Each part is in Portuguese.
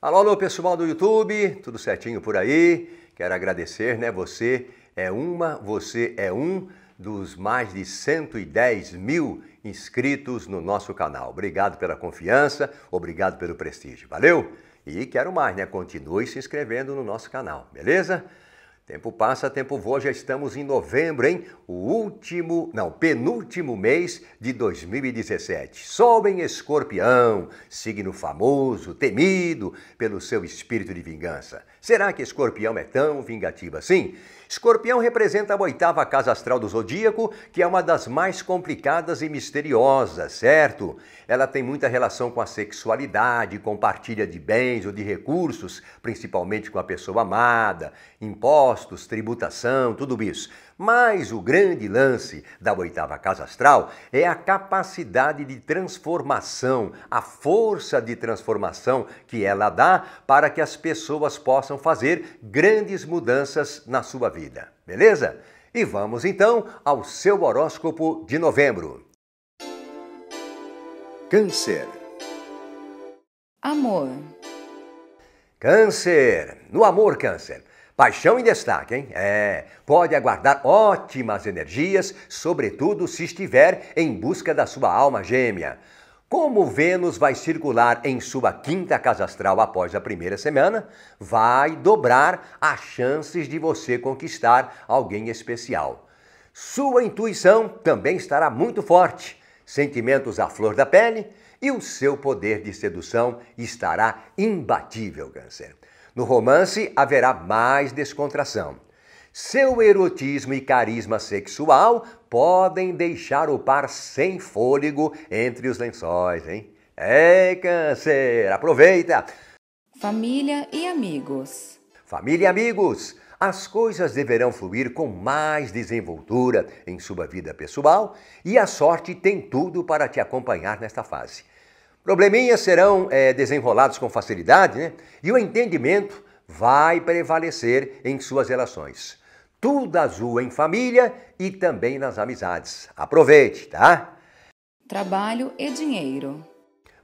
Alô, alô, pessoal do YouTube, tudo certinho por aí? Quero agradecer, né? Você é uma, você é um dos mais de 110 mil inscritos no nosso canal. Obrigado pela confiança, obrigado pelo prestígio, valeu? E quero mais, né? Continue se inscrevendo no nosso canal, beleza? Tempo passa, tempo voa, já estamos em novembro, hein? O último, não, penúltimo mês de 2017. Sol em escorpião, signo famoso, temido pelo seu espírito de vingança. Será que escorpião é tão vingativo assim? Escorpião representa a oitava casa astral do zodíaco, que é uma das mais complicadas e misteriosas, certo? Ela tem muita relação com a sexualidade, compartilha de bens ou de recursos, principalmente com a pessoa amada, impostos, tributação, tudo isso. Mas o grande lance da oitava casa astral é a capacidade de transformação, a força de transformação que ela dá para que as pessoas possam fazer grandes mudanças na sua vida. Beleza? E vamos então ao seu horóscopo de novembro. Câncer. Amor. Câncer. No amor, Câncer. Paixão em destaque, hein? É, pode aguardar ótimas energias, sobretudo se estiver em busca da sua alma gêmea. Como Vênus vai circular em sua quinta casa astral após a primeira semana, vai dobrar as chances de você conquistar alguém especial. Sua intuição também estará muito forte, sentimentos à flor da pele e o seu poder de sedução estará imbatível, Câncer. No romance haverá mais descontração. Seu erotismo e carisma sexual podem deixar o par sem fôlego entre os lençóis, hein? É, Câncer, aproveita! Família e amigos. Família e amigos, as coisas deverão fluir com mais desenvoltura em sua vida pessoal e a sorte tem tudo para te acompanhar nesta fase. Probleminhas serão é, desenrolados com facilidade, né? E o entendimento vai prevalecer em suas relações. Tudo azul em família e também nas amizades. Aproveite, tá? Trabalho e dinheiro.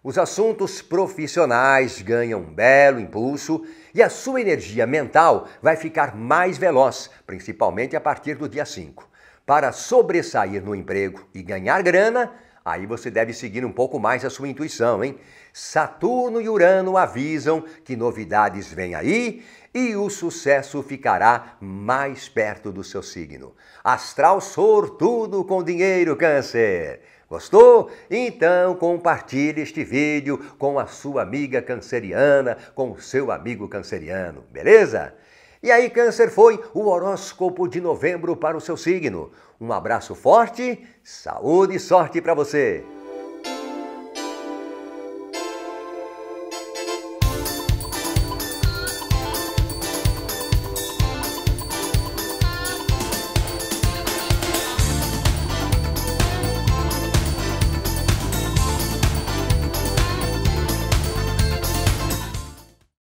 Os assuntos profissionais ganham um belo impulso e a sua energia mental vai ficar mais veloz, principalmente a partir do dia 5. Para sobressair no emprego e ganhar grana, Aí você deve seguir um pouco mais a sua intuição, hein? Saturno e Urano avisam que novidades vêm aí e o sucesso ficará mais perto do seu signo. Astral sortudo com dinheiro, Câncer. Gostou? Então compartilhe este vídeo com a sua amiga canceriana, com o seu amigo canceriano, beleza? E aí, Câncer, foi o horóscopo de novembro para o seu signo. Um abraço forte, saúde e sorte para você!